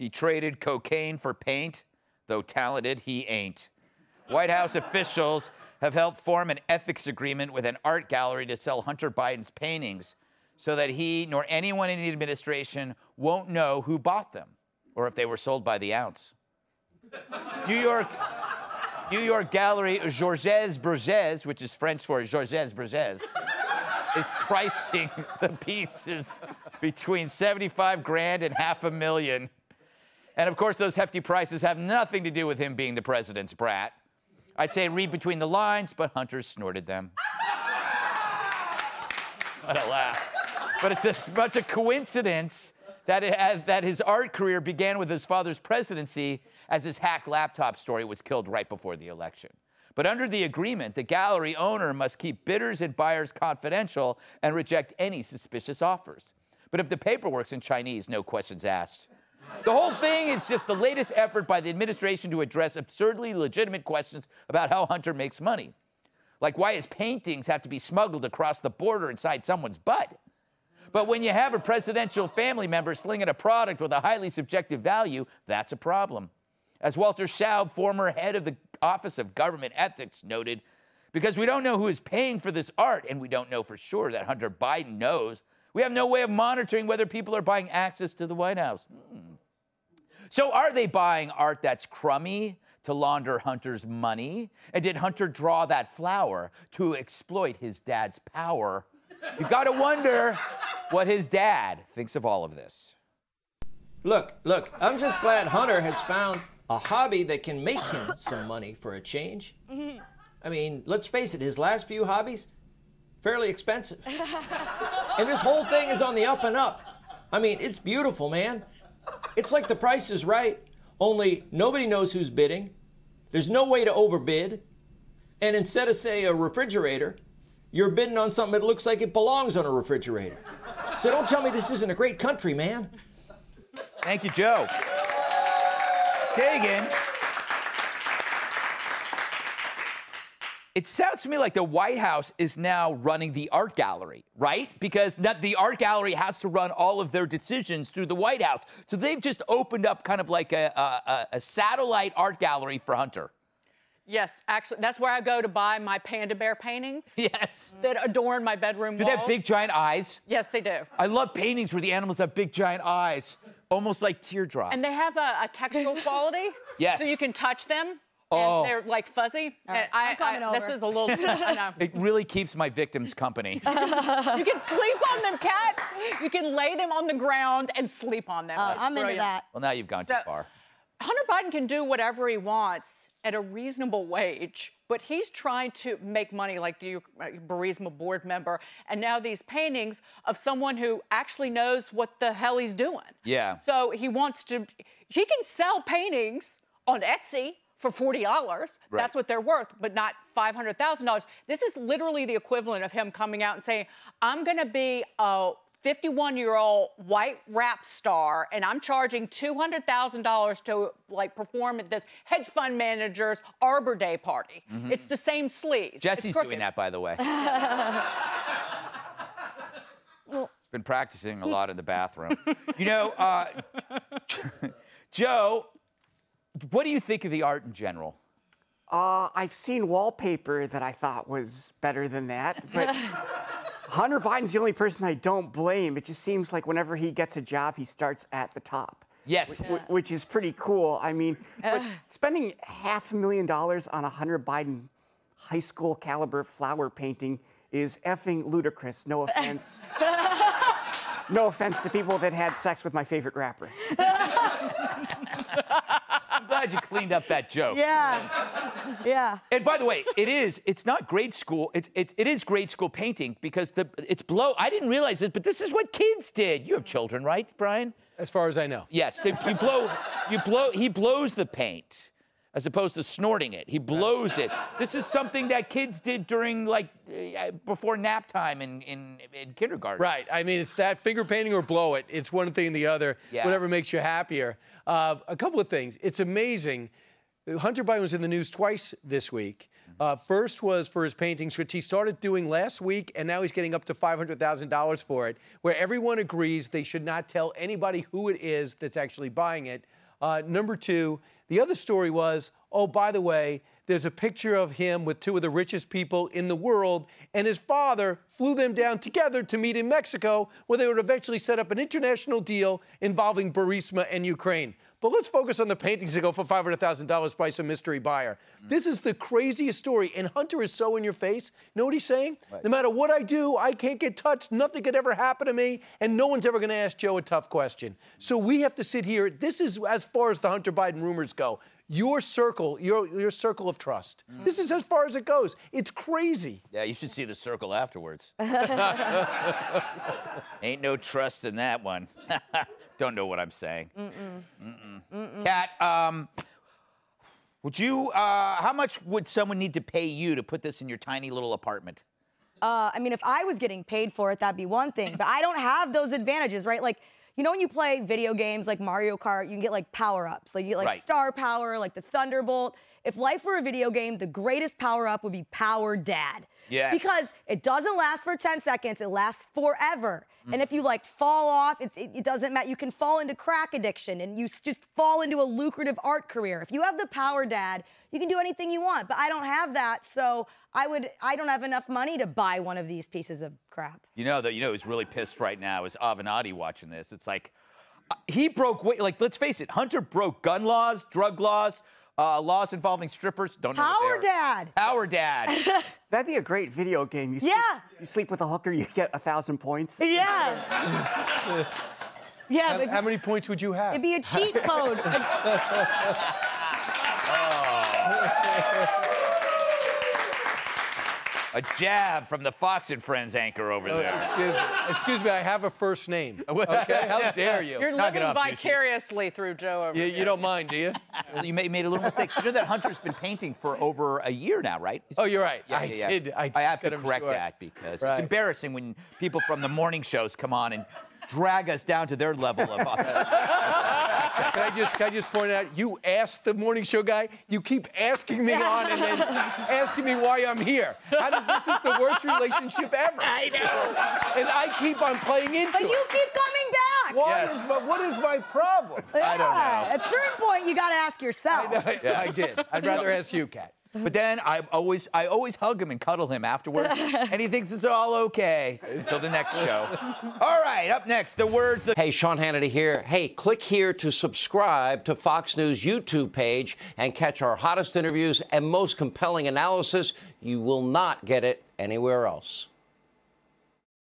He traded cocaine for paint, though talented he ain't. White House officials have helped form an ethics agreement with an art gallery to sell Hunter Biden's paintings so that he nor anyone in the administration won't know who bought them or if they were sold by the ounce. New York New York gallery Georges Bergès, which is French for Georges Bergès, is pricing the pieces between 75 grand and half a million. And of course, those hefty prices have nothing to do with him being the president's brat. I'd say read between the lines, but Hunter snorted them. what a laugh. But it's as much a coincidence that, it, that his art career began with his father's presidency as his hacked laptop story was killed right before the election. But under the agreement, the gallery owner must keep bidders and buyers confidential and reject any suspicious offers. But if the paperwork's in Chinese, no questions asked. The whole thing is just the latest effort by the administration to address absurdly legitimate questions about how Hunter makes money. Like why his paintings have to be smuggled across the border inside someone's butt. But when you have a presidential family member slinging a product with a highly subjective value, that's a problem. As Walter Shaub, former head of the Office of Government Ethics, noted, because we don't know who is paying for this art, and we don't know for sure that Hunter Biden knows, we have no way of monitoring whether people are buying access to the White House. So, are they buying art that's crummy to launder Hunter's money? And did Hunter draw that flower to exploit his dad's power? You've gotta wonder what his dad thinks of all of this. Look, look, I'm just glad Hunter has found a hobby that can make him some money for a change. I mean, let's face it, his last few hobbies, fairly expensive. and this whole thing is on the up and up. I mean, it's beautiful, man. It's like the price is right, only nobody knows who's bidding. There's no way to overbid. And instead of, say, a refrigerator, you're bidding on something that looks like it belongs on a refrigerator. So don't tell me this isn't a great country, man. Thank you, Joe. Kagan. It sounds to me like the White House is now running the art gallery, right? Because the art gallery has to run all of their decisions through the White House. So they've just opened up kind of like a, a, a satellite art gallery for Hunter. Yes, actually, that's where I go to buy my panda bear paintings. Yes. That adorn my bedroom Do walls. they have big giant eyes? Yes, they do. I love paintings where the animals have big giant eyes, almost like teardrops. And they have a, a textural quality. Yes. So you can touch them. Oh. And they're like fuzzy. right, I, I'm coming I- This is a little. I know. it really keeps my victims company. You can sleep on them, Kat. You can lay them on the ground and sleep on them. Uh, That's I'm into brilliant. that. well, now you've gone So- too far. Hunter Biden can do whatever he wants at a reasonable wage, but he's trying to make money like the uh, Burisma board member. And now these paintings of someone who actually knows what the hell he's doing. Yeah. So he wants to, he can sell paintings on Etsy for $40. Right. That's what they're worth, but not $500,000. This is literally the equivalent of him coming out and saying, I'm going to be a 51 year old white rap star and I'm charging $200,000 to like perform at this hedge fund manager's Arbor Day party. It's the same sleaze. Jesse's doing that, by the way. He's been practicing a lot in the bathroom. You know, uh, Joe, what do you think of the art in general? Uh, I've seen wallpaper that I thought was better than that, but Hunter Biden's the only person I don't blame. It just seems like whenever he gets a job, he starts at the top. Yes. wh- Which is pretty cool. I mean, but spending half a million dollars on a Hunter Biden high school caliber flower painting is effing ludicrous. No offense. no offense to people that had sex with my favorite rapper. I'm glad you cleaned up that joke. Yeah. Yeah. And by the way, it is, it's not grade school, it's, it's, it is grade school painting because the, it's blow, I didn't realize it, but this is what kids did. You have children, right, Brian? As far as I know. Yes, they, you blow, you blow, he blows the paint as opposed to snorting it. He blows it. This is something that kids did during like uh, before nap time in, in, in kindergarten. Right. I mean, it's that finger painting or blow it. It's one thing or the other. Yeah. Whatever makes you happier. Uh, a couple of things. It's amazing. Hunter Biden was in the news twice this week. Uh, first was for his paintings, which he started doing last week, and now he's getting up to $500,000 for it, where everyone agrees they should not tell anybody who it is that's actually buying it. Uh, number two, the other story was oh, by the way, there's a picture of him with two of the richest people in the world, and his father flew them down together to meet in Mexico, where they would eventually set up an international deal involving Burisma and Ukraine. But let's focus on the paintings that go for $500,000 by some mystery buyer. Mm. This is the craziest story, and Hunter is so in your face. You know what he's saying? Right. No matter what I do, I can't get touched. Nothing could ever happen to me, and no one's ever going to ask Joe a tough question. So we have to sit here. This is as far as the Hunter Biden rumors go your circle, your, your circle of trust. Mm. This is as far as it goes. It's crazy. Yeah, you should see the circle afterwards. Ain't no trust in that one. Don't know what I'm saying. Mm-mm. Mm-mm. Kat, um, would you, uh, how much would someone need to pay you to put this in your tiny little apartment? Uh, I mean, if I was getting paid for it, that'd be one thing. But I don't have those advantages, right? Like, you know when you play video games like Mario Kart, you can get like power ups. Like you get like right. star power, like the Thunderbolt. If life were a video game, the greatest power up would be Power Dad. Yes. Because it doesn't last for 10 seconds, it lasts forever. Mm. And if you like fall off, it, it, doesn't matter. You can fall into crack addiction and you just fall into a lucrative art career. If you have the Power Dad, you can do anything you want. But I don't have that, so I would I don't have enough money to buy one of these pieces of crap. You know that you know who's really pissed right now is Avenatti watching this. It's like uh, he broke like let's face it, Hunter broke gun laws, drug laws, uh, laws involving strippers. Don't know. Power Dad. Power Dad. That'd be a great video game. You sleep, yeah. You sleep with a hooker, you get a thousand points. Yeah. yeah. How, how, many points would you have? It'd be a cheat code. oh. A jab from the Fox and Friends anchor over oh, there. excuse me. Excuse me, I have a first name. Okay? How dare you? You're Knock living vicariously through Joe over you, here. You don't mind, do you? you made, made a little mistake. You know that Hunter's been painting for over a year now, right? oh, you're right. Yeah, I, yeah, Did, I, I have to correct sure. that because right. it's embarrassing when people from the morning shows come on and drag us down to their level of. can I just can I just point out you asked the morning show guy. You keep asking me on and then asking me why I'm here. How does this is the worst relationship ever? I know. And I keep on playing into but it. But you keep coming back. Why yes. is, what is my problem? Yeah. I don't know. At a certain point, you got to ask yourself. I, yeah. I did. I'd rather ask you, Kat. But then I always I always hug him and cuddle him afterwards, and he thinks it's all okay until the next show. All right, up next, the words. That- hey, Sean Hannity here. Hey, click here to subscribe to Fox News YouTube page and catch our hottest interviews and most compelling analysis. You will not get it anywhere else.